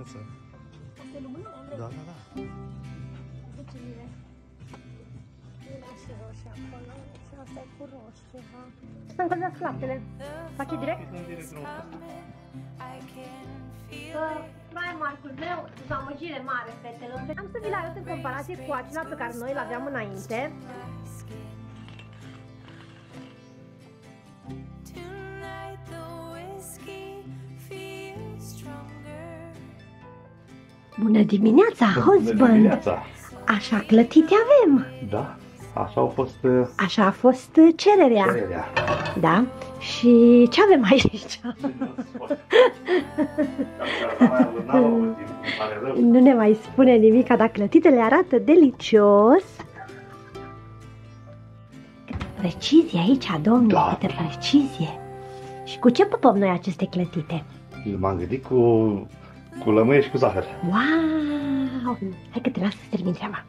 Asta e lumână? Da, da, da. 10 lire. Era și roșie acolo. Și asta e cu roșu ceva. Să încălzească laptele. Face direct? Primark-ul meu, dezamăgire mare, fetelor. Am să vi-l arăt în comparație cu acela pe care noi îl aveam înainte. Bună dimineața, husband! Bună dimineața! Așa clătite avem! Da, așa au fost... Uh, așa a fost uh, cererea. Cererea. Da? Și ce avem aici? nu ne mai spune nimic, dar clătitele arată delicios. Câte precizie aici, domnule, da. câte precizie. Și cu ce pupăm noi aceste clătite? M-am gândit cu, cu lămâie și cu zahăr. Wow! Hai că te las să termin treaba.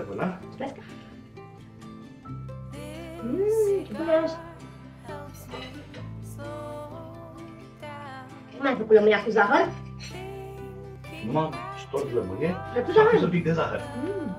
Foarte bună. Mulțumesc. Mmm, ce bună Mai ai făcut lămâia cu zahăr? Numai tot lămâie Dar cu zahăr? și un pic de zahăr. Mmm,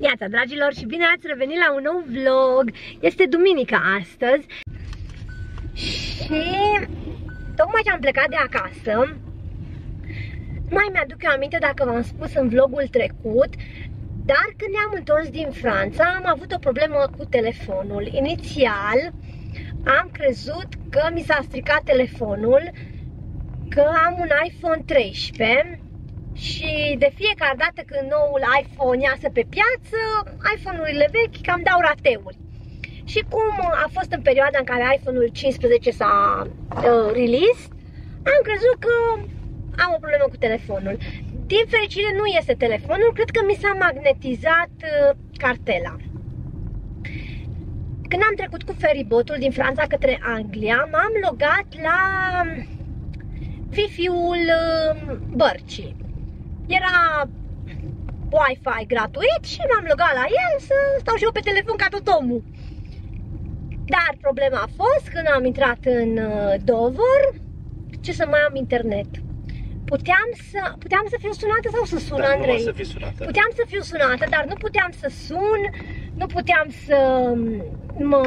Iată, dragilor, și bine ați revenit la un nou vlog. Este duminica astăzi și tocmai ce am plecat de acasă, mai mi-aduc eu aminte dacă v-am spus în vlogul trecut, dar când ne-am întors din Franța am avut o problemă cu telefonul. Inițial am crezut că mi s-a stricat telefonul, că am un iPhone 13 și de fiecare dată când noul iPhone iasă pe piață, iPhone-urile vechi cam dau rateuri. Și cum a fost în perioada în care iPhone-ul 15 s-a uh, release, am crezut că am o problemă cu telefonul. Din fericire nu este telefonul, cred că mi s-a magnetizat uh, cartela. Când am trecut cu feribotul din Franța către Anglia, m-am logat la Wi-Fi-ul uh, bărcii era Wi-Fi gratuit și m-am logat la el să stau și eu pe telefon ca tot omul. Dar problema a fost când am intrat în uh, Dover, ce să mai am internet. Puteam să, puteam să fiu sunată sau să sun, da, Andrei? Să fiu sunată. Puteam să fiu sunată, dar nu puteam să sun, nu puteam să mă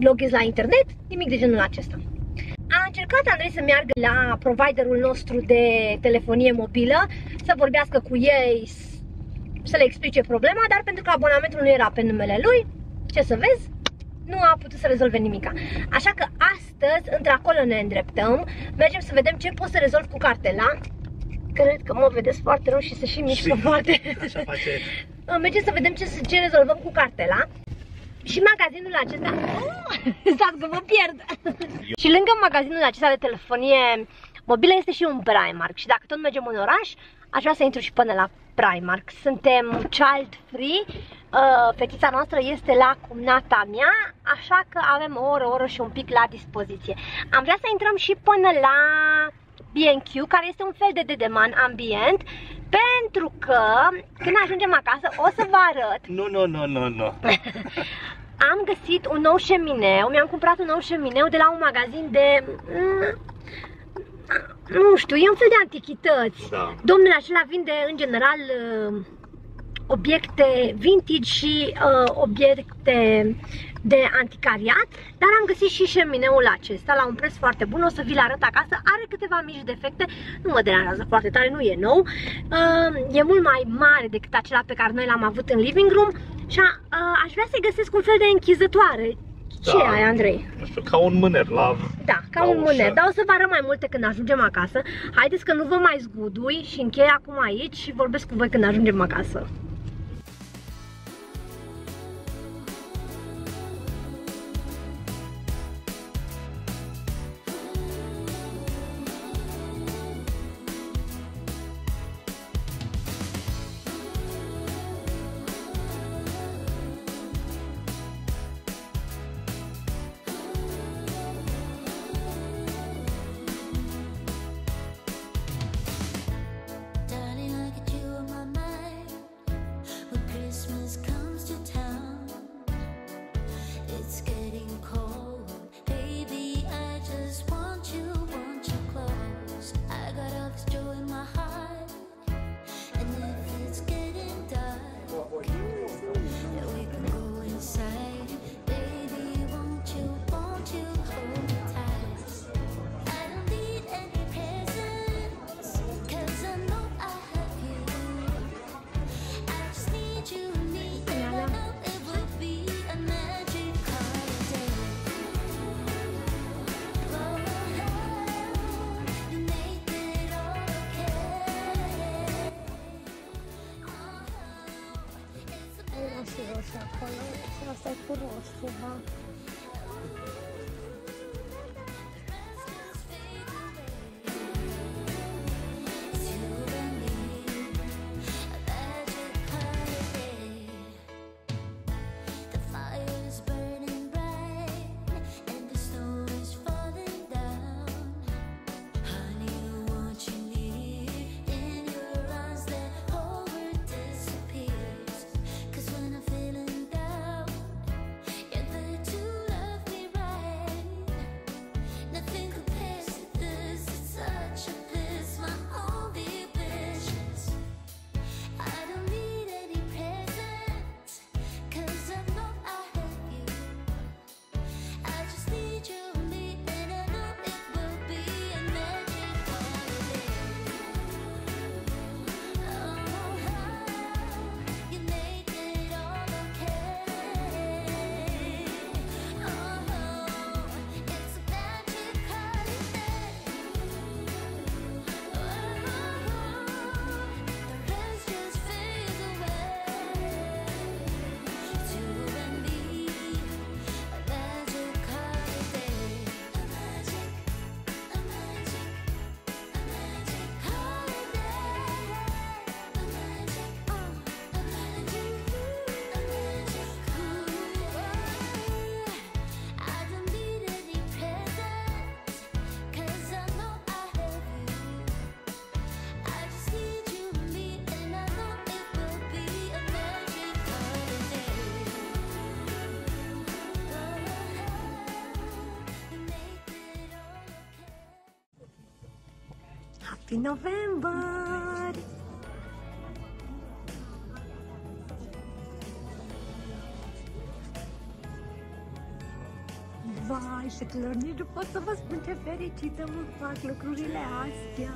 loghez la internet, nimic de genul acesta. A încercat Andrei să meargă la providerul nostru de telefonie mobilă, să vorbească cu ei, să le explice problema, dar pentru că abonamentul nu era pe numele lui, ce să vezi, nu a putut să rezolve nimica. Așa că astăzi, într-acolo ne îndreptăm, mergem să vedem ce pot să rezolv cu cartela. Cred că mă vedeți foarte rău și să și mișcă foarte. Așa face. Mergem să vedem ce, ce rezolvăm cu cartela. Și magazinul acesta... Oh, stați că mă pierd! și lângă magazinul acesta de telefonie mobilă este și un Primark. Și dacă tot mergem în oraș, aș vrea să intru și până la Primark. Suntem child free, uh, fetița noastră este la cumnata mea, așa că avem o oră, o oră și un pic la dispoziție. Am vrea să intrăm și până la B&Q, care este un fel de dedeman ambient, pentru că când ajungem acasă o să vă arăt. Nu, nu, nu, nu, nu. Am găsit un nou șemineu, mi-am cumpărat un nou șemineu de la un magazin de... mm, Nu știu, e un fel de antichități. Da. Domnul acela vinde în general uh, obiecte vintage și uh, obiecte de anticariat, dar am găsit și șemineul acesta la un preț foarte bun, o să vi-l arăt acasă, are câteva mici defecte, nu mă deranjează foarte tare, nu e nou, uh, e mult mai mare decât acela pe care noi l-am avut în living room și a, uh, aș vrea să-i găsesc un fel de închizătoare. Ce Da. e aia, Andrei? Nu știu, ca un mâner la... Da, ca La un ușă. mâner, dar o să vă arăt mai multe când ajungem acasă. Haideți că nu vă mai zgudui și închei acum aici și vorbesc cu voi când ajungem acasă. It's a Asta e cu roșu, ha. It's Happy November! Vai, șetilor, nici nu pot să vă spun ce fericită mă fac lucrurile astea.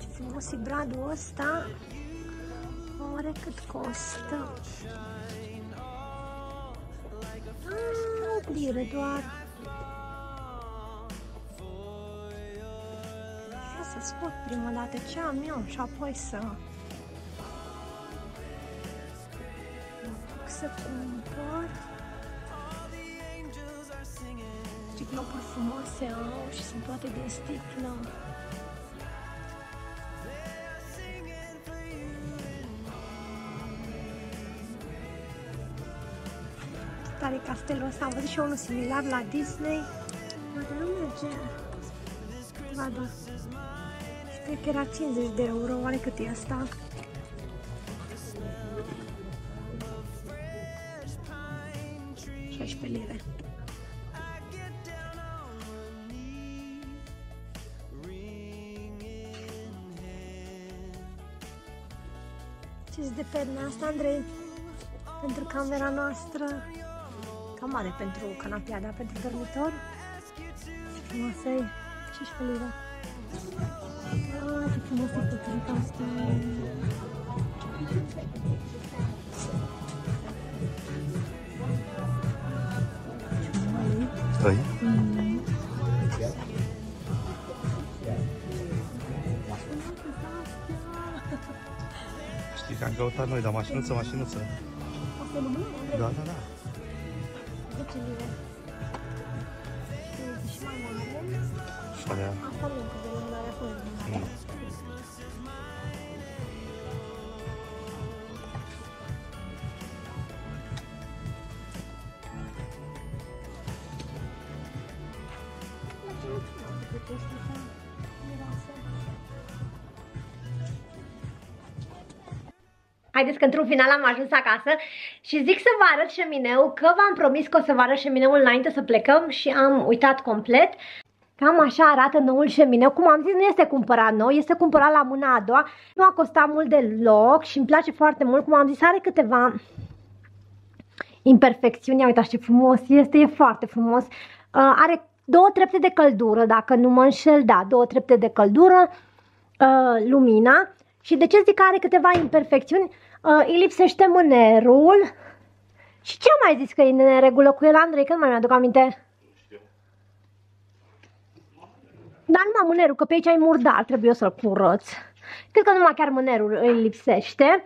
Ce frumos e bradul ăsta. Oare cât costă? Ah, o liră doar. Vreau să scot prima dată ce am eu și apoi să... Mă apuc să cumpăr. Sticlopuri frumoase au și sunt toate din sticlă. Tare castelul ăsta. Am văzut și eu unul similar la Disney. Poate nu merge. Ba da. Și cred că era 50 de euro. Oare cât e asta? lire. Ce de perna asta, Andrei? Pentru camera noastră. Cam mare pentru canapea, dar pentru dormitor. Ce frumoasă e. 15 lire. Ah, ce frumos e păturica asta. Ai? Știi că am căutat noi, dar mașinuță, mașinuță. Asta e lumână? Da, da, da. 10 Haideți că într-un final am ajuns acasă și zic să vă arăt șemineu, că v-am promis că o să vă arăt șemineul înainte să plecăm și am uitat complet. Cam așa arată noul șemineu. Cum am zis, nu este cumpărat nou, este cumpărat la mâna a doua. Nu a costat mult deloc și îmi place foarte mult. Cum am zis, are câteva imperfecțiuni. Uitați ce frumos este, e foarte frumos. Uh, are două trepte de căldură, dacă nu mă înșel, da, două trepte de căldură, uh, lumina. Și de ce zic că are câteva imperfecțiuni? Uh, îi lipsește mânerul. Și ce am mai zis că e în neregulă cu el, Andrei? Când mai mi-aduc aminte? Dar numai mânerul, că pe aici ai murdar, trebuie eu să-l curăț. Cred că numai chiar mânerul îi lipsește.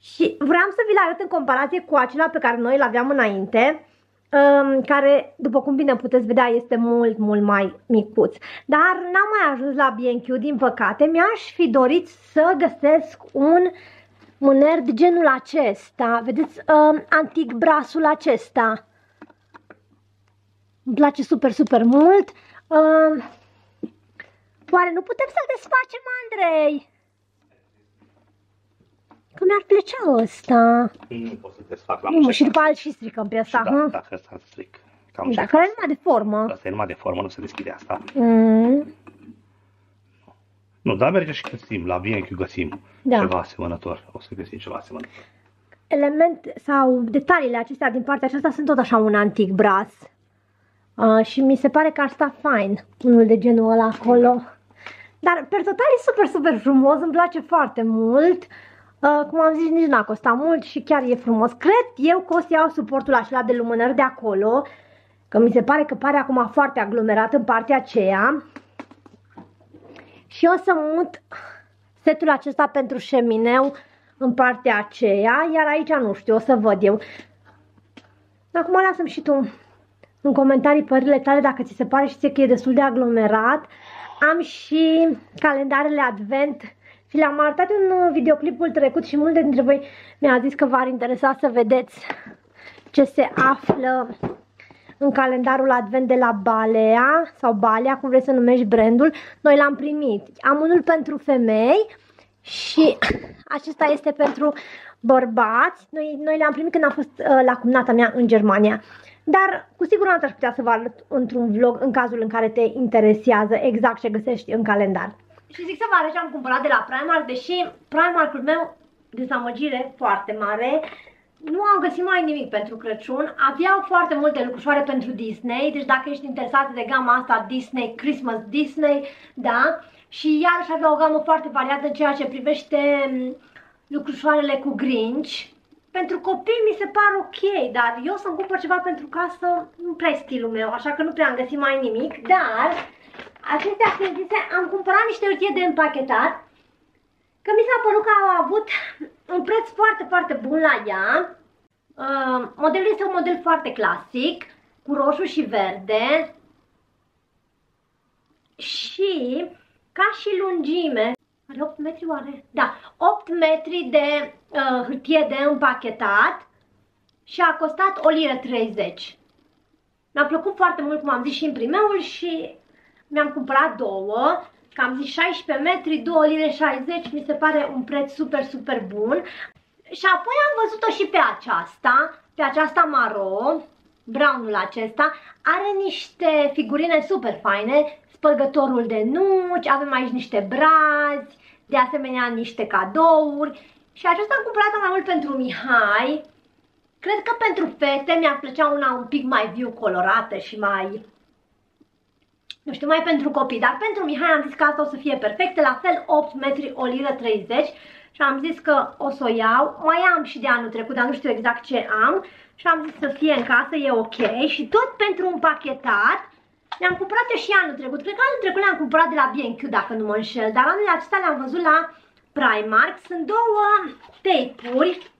Și vreau să vi-l arăt în comparație cu acela pe care noi îl aveam înainte, um, care, după cum bine puteți vedea, este mult, mult mai micuț. Dar n-am mai ajuns la BNQ, din păcate. Mi-aș fi dorit să găsesc un mâner de genul acesta. Vedeți, um, antic brasul acesta. Îmi place super, super mult. Um, Oare nu putem să-l desfacem, Andrei? Că mi-ar plăcea ăsta. Nu pot să te fac la Nu, mușecă. și după alt și stricăm pe asta. Da, hm? dacă ăsta stric. Cam Da, care e numai de formă. Asta e numai de formă, nu se deschide asta. Mm, Nu, dar merge și găsim, la BNQ găsim Da. ceva asemănător. O să găsim ceva asemănător. element sau detaliile acestea din partea aceasta sunt tot așa un antic braț. Uh, și mi se pare că ar sta fain unul de genul ăla acolo. Dar per total e super, super frumos, îmi place foarte mult. Uh, cum am zis, nici n-a costat mult și chiar e frumos. Cred eu că o să iau suportul acela de lumânări de acolo, că mi se pare că pare acum foarte aglomerat în partea aceea. Și o să mut setul acesta pentru șemineu în partea aceea, iar aici nu știu, o să văd eu. Acum lasă-mi și tu în comentarii părerile tale dacă ți se pare și ție că e destul de aglomerat. Am și calendarele advent și le-am arătat în uh, videoclipul trecut și multe dintre voi mi-a zis că v-ar interesa să vedeți ce se află în calendarul advent de la Balea sau Balea, cum vrei să numești brandul. Noi l-am primit. Am unul pentru femei și acesta este pentru bărbați. Noi, noi le-am primit când am fost uh, la cumnata mea în Germania. Dar cu siguranță aș putea să vă arăt într-un vlog în cazul în care te interesează exact ce găsești în calendar. Și zic să vă arăt ce am cumpărat de la Primark, deși Primark-ul meu, dezamăgire foarte mare, nu am găsit mai nimic pentru Crăciun. Aveau foarte multe lucrușoare pentru Disney, deci dacă ești interesat de gama asta Disney, Christmas Disney, da, și iarăși avea o gamă foarte variată în ceea ce privește m, lucrușoarele cu Grinch. Pentru copii mi se par ok, dar eu să-mi cumpăr ceva pentru casă nu prea e stilul meu, așa că nu prea am găsit mai nimic, dar acestea fiind zise, am cumpărat niște hârtie de împachetat, că mi s-a părut că au avut un preț foarte, foarte bun la ea. Uh, modelul este un model foarte clasic, cu roșu și verde. Și ca și lungime, are 8 metri oare? Da, 8 metri de uh, hârtie de împachetat. și a costat o liră 30. Mi-a plăcut foarte mult, cum am zis și în primeul și mi-am cumpărat două, că am zis 16 metri, 2 lire 60, mi se pare un preț super, super bun. Și apoi am văzut-o și pe aceasta, pe aceasta maro, brownul acesta, are niște figurine super faine, spălgătorul de nuci, avem aici niște brazi, de asemenea niște cadouri și acesta am cumpărat mai mult pentru Mihai. Cred că pentru fete mi-ar plăcea una un pic mai viu colorată și mai nu știu, mai pentru copii, dar pentru Mihai am zis că asta o să fie perfectă, la fel 8 metri, o liră 30 și am zis că o să o iau, mai am și de anul trecut, dar nu știu exact ce am. Și am zis să fie în casă, e ok. Și tot pentru un pachetat le-am cumpărat eu și anul trecut, cred că anul trecut le-am cumpărat de la B&Q dacă nu mă înșel, dar anul acesta le-am văzut la Primark, sunt două tape-uri,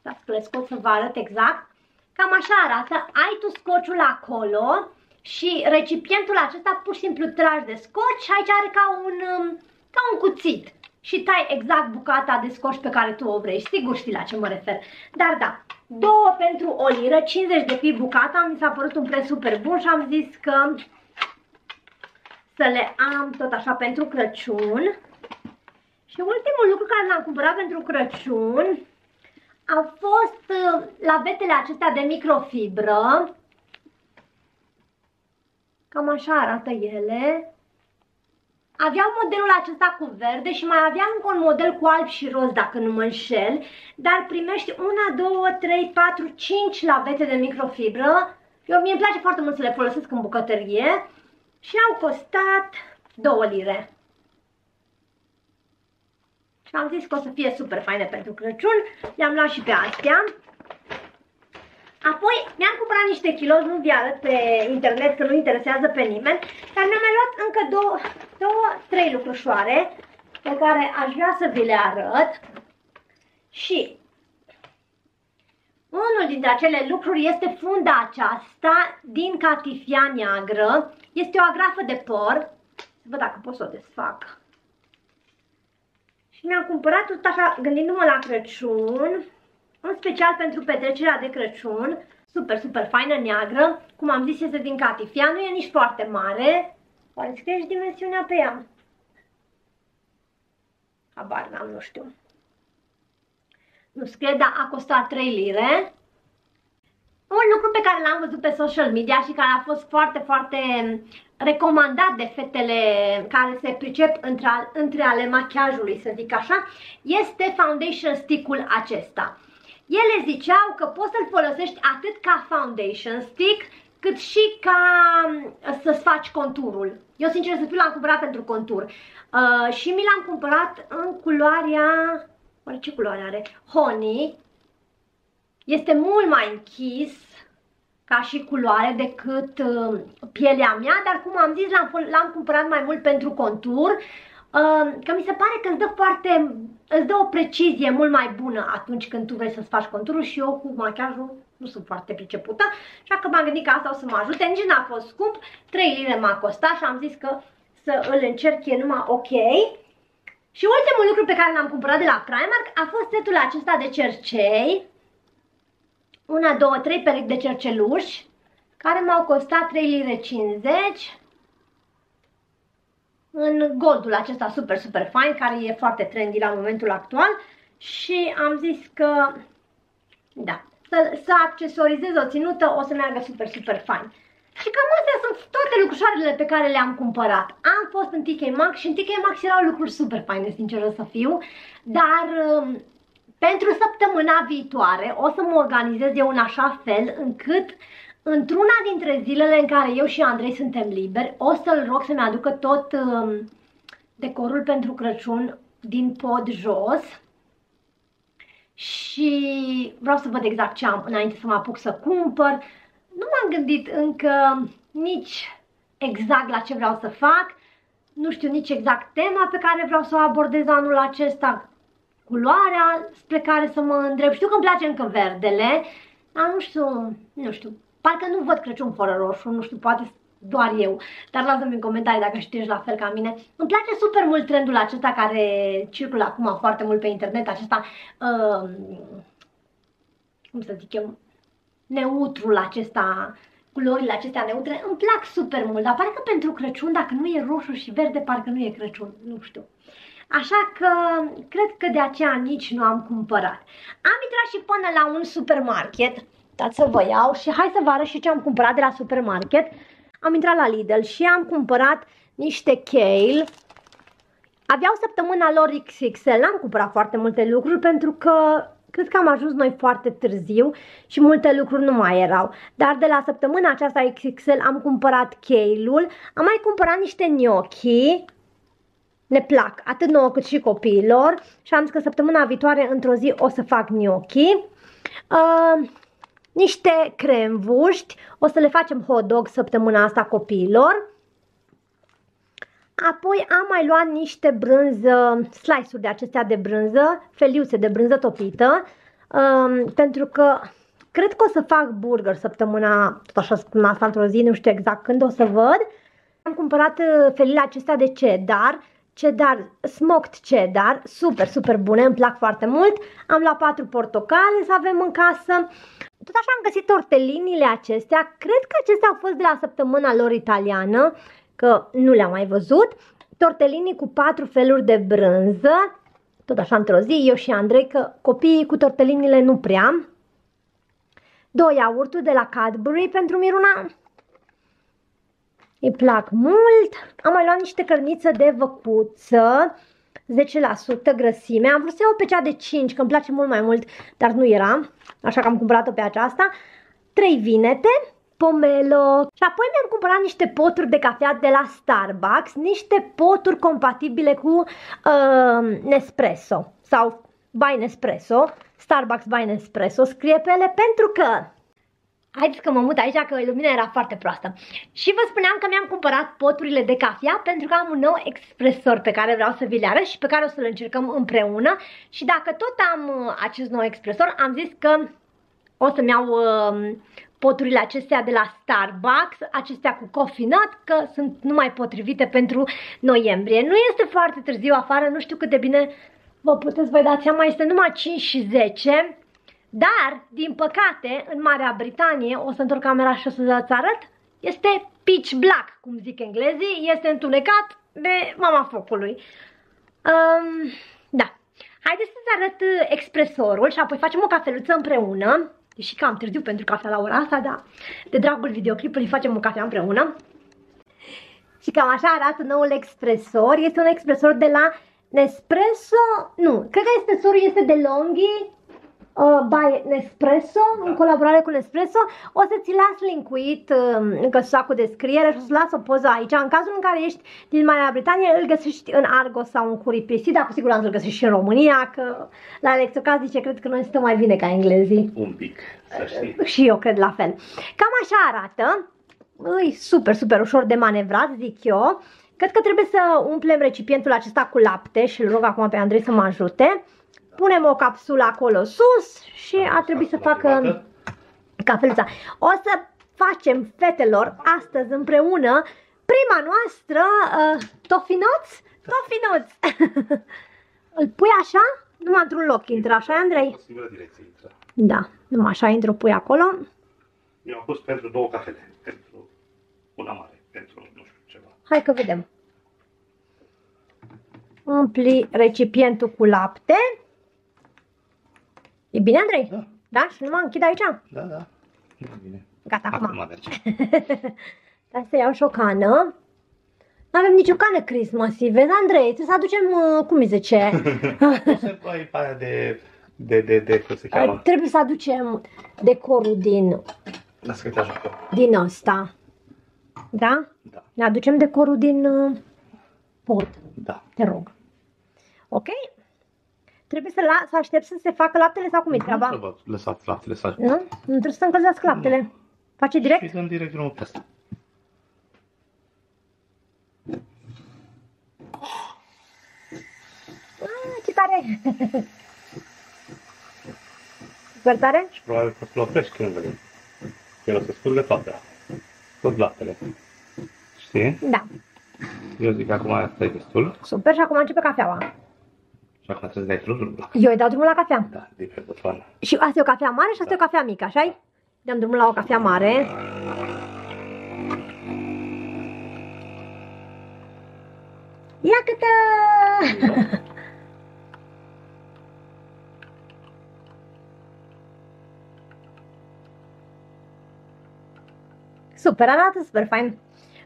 stați că le scot să vă arăt exact, cam așa arată, ai tu scociul acolo, și recipientul acesta pur și simplu tragi de scoci și aici are ca un, um, ca un cuțit și tai exact bucata de scoci pe care tu o vrei. Sigur știi la ce mă refer. Dar da, două pentru o liră, 50 de fi bucata, mi s-a părut un preț super bun și am zis că să le am tot așa pentru Crăciun. Și ultimul lucru care l-am cumpărat pentru Crăciun a fost uh, lavetele acestea de microfibră Cam așa arată ele. Aveau modelul acesta cu verde și mai aveam încă un model cu alb și roz, dacă nu mă înșel, dar primești una, două, trei, patru, cinci lavete de microfibră. Eu mie îmi place foarte mult să le folosesc în bucătărie și au costat 2 lire. Și am zis că o să fie super faine pentru Crăciun. Le-am luat și pe astea. Apoi mi-am cumpărat niște kilos, nu vi arăt pe internet că nu interesează pe nimeni, dar mi-am mai luat încă două, două, trei lucrușoare pe care aș vrea să vi le arăt. Și unul dintre acele lucruri este funda aceasta din catifia neagră. Este o agrafă de păr. Să văd dacă pot să o desfac. Și mi-am cumpărat tot așa, gândindu-mă la Crăciun, în special pentru petrecerea de Crăciun, super, super faină, neagră, cum am zis, este din catifia, nu e nici foarte mare, oare scrie și dimensiunea pe ea? Habar n-am, nu știu. Nu scrie, dar a costat 3 lire. Un lucru pe care l-am văzut pe social media și care a fost foarte, foarte recomandat de fetele care se pricep între, între ale machiajului, să zic așa, este foundation stick-ul acesta. Ele ziceau că poți să-l folosești atât ca foundation stick, cât și ca mm, să-ți faci conturul. Eu, sincer să fiu, l-am cumpărat pentru contur. Uh, și mi l-am cumpărat în culoarea... Oare ce culoare are? Honey. Este mult mai închis ca și culoare decât uh, pielea mea, dar cum am zis, l-am cumpărat mai mult pentru contur. Uh, că mi se pare că îți dă foarte îți dă o precizie mult mai bună atunci când tu vrei să-ți faci conturul și eu cu machiajul nu sunt foarte pricepută, așa că m-am gândit că asta o să mă ajute, nici n-a fost scump, 3 lire m-a costat și am zis că să îl încerc e numai ok. Și ultimul lucru pe care l-am cumpărat de la Primark a fost setul acesta de cercei, una, două, trei perechi de cerceluși, care m-au costat 3 lire 50 în goldul acesta super, super fain, care e foarte trendy la momentul actual și am zis că, da, să, să accesorizez o ținută o să meargă super, super fain. Și cam astea sunt toate lucrușoarele pe care le-am cumpărat. Am fost în TK Maxx și în TK Maxx erau lucruri super faine, sincer să fiu, dar um, pentru săptămâna viitoare o să mă organizez eu în așa fel încât Într-una dintre zilele în care eu și Andrei suntem liberi, o să-l rog să-mi aducă tot um, decorul pentru Crăciun din pod jos și vreau să văd exact ce am înainte să mă apuc să cumpăr. Nu m-am gândit încă nici exact la ce vreau să fac, nu știu nici exact tema pe care vreau să o abordez anul acesta, culoarea spre care să mă îndrept. Știu că îmi place încă verdele, dar nu știu, nu știu, Parcă nu văd Crăciun fără roșu, nu știu, poate doar eu, dar lasă-mi în comentarii dacă știi la fel ca mine. Îmi place super mult trendul acesta care circulă acum foarte mult pe internet, acesta uh, cum să zic eu, neutrul acesta, culorile acestea neutre, îmi plac super mult, dar pare că pentru Crăciun, dacă nu e roșu și verde, parcă nu e Crăciun, nu știu. Așa că cred că de aceea nici nu am cumpărat. Am intrat și până la un supermarket, dați să vă iau și hai să vă arăt și ce am cumpărat de la supermarket. Am intrat la Lidl și am cumpărat niște kale. Aveau săptămâna lor XXL, n-am cumpărat foarte multe lucruri pentru că cred că am ajuns noi foarte târziu și multe lucruri nu mai erau. Dar de la săptămâna aceasta XXL am cumpărat kale-ul, am mai cumpărat niște gnocchi, ne plac, atât nouă cât și copiilor și am zis că săptămâna viitoare într-o zi o să fac gnocchi. Uh, niște cremvuști, o să le facem hot dog săptămâna asta copiilor. Apoi am mai luat niște brânză, slice-uri de acestea de brânză, feliuțe de brânză topită, um, pentru că cred că o să fac burger săptămâna, tot așa spun asta într-o zi, nu știu exact când o să văd. Am cumpărat uh, felile acestea de cheddar, cheddar, smoked cheddar, super, super bune, îmi plac foarte mult. Am luat patru portocale să avem în casă. Tot așa am găsit tortelinile acestea, cred că acestea au fost de la săptămâna lor italiană, că nu le-am mai văzut. Tortelini cu patru feluri de brânză, tot așa într-o zi, eu și Andrei, că copiii cu tortelinile nu prea. Două iaurturi de la Cadbury pentru Miruna. Îi plac mult. Am mai luat niște cărniță de văcuță, 10% grăsime. Am vrut să iau pe cea de 5, că îmi place mult mai mult, dar nu era, așa că am cumpărat-o pe aceasta. 3 vinete, pomelo și apoi mi-am cumpărat niște poturi de cafea de la Starbucks, niște poturi compatibile cu uh, Nespresso sau by Nespresso, Starbucks by Nespresso, scrie pe ele pentru că Haideți că mă mut aici că lumina era foarte proastă. Și vă spuneam că mi-am cumpărat poturile de cafea pentru că am un nou expresor pe care vreau să vi le arăt și pe care o să-l încercăm împreună. Și dacă tot am uh, acest nou expresor, am zis că o să-mi iau uh, poturile acestea de la Starbucks, acestea cu coffee nut, că sunt numai potrivite pentru noiembrie. Nu este foarte târziu afară, nu știu cât de bine vă puteți vă dați seama, este numai 5 și 10. Dar, din păcate, în Marea Britanie, o să întorc camera și o să-ți arăt, este pitch black, cum zic englezii, este întunecat de mama focului. Um, da. Haideți să-ți arăt uh, expresorul și apoi facem o cafeluță împreună. Deși cam târziu pentru cafea la ora asta, dar de dragul videoclipului facem o cafea împreună. Și cam așa arată noul expresor. Este un expresor de la Nespresso, nu, cred că expresorul este de Longhi, uh, by Nespresso, da. în colaborare cu Nespresso. O să ți las linkuit uh, în căsuțacul de scriere și o să las o poză aici. În cazul în care ești din Marea Britanie, îl găsești în Argos sau în Curipisi, dar cu siguranță îl găsești și în România, că la Electrocast zice, cred că noi suntem mai bine ca englezii. Un pic, să știi. Și eu cred la fel. Cam așa arată. Îi super, super ușor de manevrat, zic eu. Cred că trebuie să umplem recipientul acesta cu lapte și îl rog acum pe Andrei să mă ajute. Punem o capsulă acolo sus și ar trebui să facă cafeluța. O să facem fetelor astăzi împreună prima noastră uh, tofinuț? Tofinuț! Îl pui așa? Numai într-un loc intră, așa Andrei? O singură direcție intră. Da, numai așa intră, o pui acolo. Eu am pus pentru două cafele, pentru una mare, pentru nu știu ceva. Hai că vedem. Umpli recipientul cu lapte. E bine, Andrei? Da. Da? Și nu mă închid aici? Da, da. Nu e bine. Gata, acum. Acum merge. Hai să iau și o cană. Nu avem nicio cană Christmasy. Vezi, Andrei, trebuie să aducem, uh, cum îi zice? o să ai pe aia de, de, de, de, cum se cheamă? trebuie să aducem decorul din, Lasă că te ajut eu. din ăsta. Da? Da, Ne aducem decorul din uh, pot. da. Te rog. Ok? Trebuie să, la, să aștept să se facă laptele sau cum e Nu treaba? trebuie lăsat laptele să Nu? Nu trebuie să încălzească laptele. Face direct? Și dăm direct drumul pe asta. Ah, ce tare! Super tare? Și probabil că îl oprești când vedem. El o să scurgă toate. Tot laptele. Știi? Da. Eu zic că acum asta e destul. Super și acum începe cafeaua. Și Acum trebuie să dai tu drumul la Eu îi dau drumul la cafea. Da, de pe butoană. Și asta e o cafea mare și asta e o cafea mică, așa -i? Dăm drumul la o cafea mare. Ia câtă! Super, arată super fain.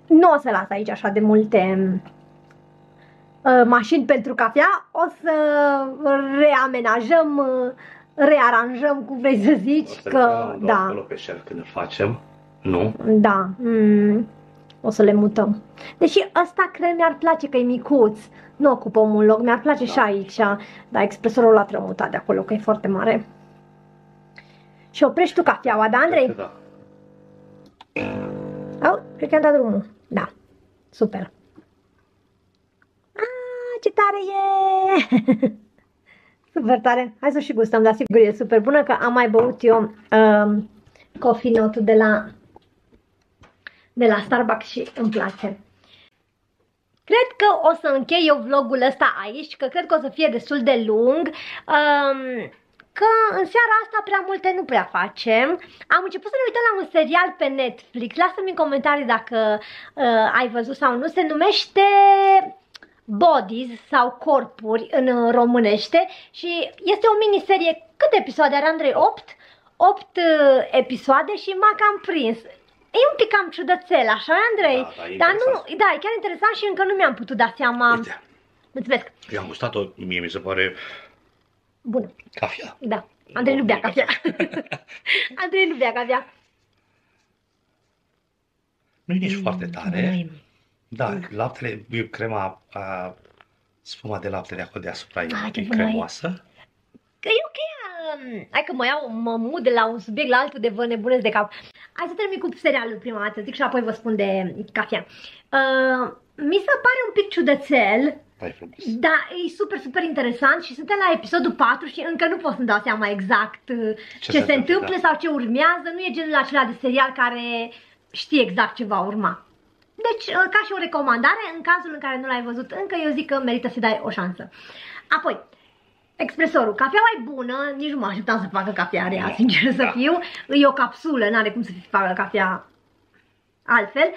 Nu o să las aici așa de multe uh, mașini pentru cafea, o să reamenajăm, uh, rearanjăm, cum vrei să zici, O să că, le luăm da, acolo pe șer când îl facem. Nu? da, mm, o să le mutăm. Deși ăsta cred mi-ar place că e micuț, nu ocupă un loc, mi-ar place și aici, dar expresorul l-a trămutat de acolo, că e foarte mare. Și oprești tu cafeaua, da, Andrei? Cred că Da. Au, cred că am dat drumul. Da, super. Ah, ce tare e! super tare. Hai să și gustăm, dar sigur e super bună, că am mai băut eu um, coffee note de la, de la Starbucks și îmi place. Cred că o să închei eu vlogul ăsta aici, că cred că o să fie destul de lung. Um, că în seara asta prea multe nu prea facem. Am început să ne uităm la un serial pe Netflix. Lasă-mi în comentarii dacă uh, ai văzut sau nu. Se numește Bodies sau Corpuri în uh, românește și este o miniserie. Câte episoade are Andrei? 8? 8 uh, episoade și m-a cam prins. E un pic cam ciudățel, așa, Andrei? Da, da, e Dar nu, interesant. da, e chiar interesant și încă nu mi-am putut da seama. Uite, Mulțumesc. eu am gustat-o, mie mi se pare Bună. cafea. Da. Andrei nu bea cafea. Andrei nu bea cafea. Nu e nici foarte tare. Mm. Da, laptele, eu crema, a, spuma de lapte de acolo deasupra e, Ah, ce e bună e. cremoasă. Că e ok, um, hai că mă iau, mă mut de la un subiect la altul de vă nebunesc de cap. Hai să termin cu serialul prima dată, zic și apoi vă spun de cafea. Uh, mi se pare un pic ciudățel, Da, e frumos. da, e super, super interesant și suntem la episodul 4 și încă nu pot să-mi dau seama exact uh, ce, ce se, se întâmplă, întâmplă sau ce urmează. Nu e genul acela de serial care știe exact ce va urma. Deci, uh, ca și o recomandare, în cazul în care nu l-ai văzut încă, eu zic că merită să dai o șansă. Apoi, expresorul. Cafeaua e bună, nici nu mă așteptam să facă cafea rea, Da. sincer să Da. fiu. E o capsulă, n-are cum să facă cafea altfel,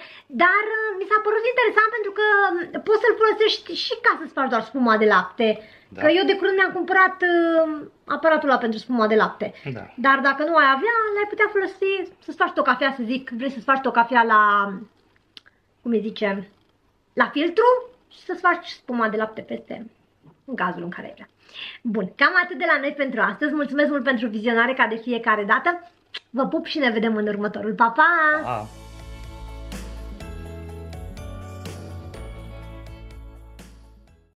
dar uh, mi s-a părut interesant pentru că um, poți să-l folosești și ca să spargi doar spuma de lapte. Da. Că eu de curând mi-am cumpărat uh, aparatul ăla pentru spuma de lapte. Da. Dar dacă nu ai avea, l-ai putea folosi să-ți faci o cafea, să zic, vrei să-ți faci o cafea la, cum îi zice, la filtru și să-ți faci spuma de lapte peste, în cazul în care ai vrea. Bun, cam atât de la noi pentru astăzi. Mulțumesc mult pentru vizionare ca de fiecare dată. Vă pup și ne vedem în următorul. Pa, pa! Ah.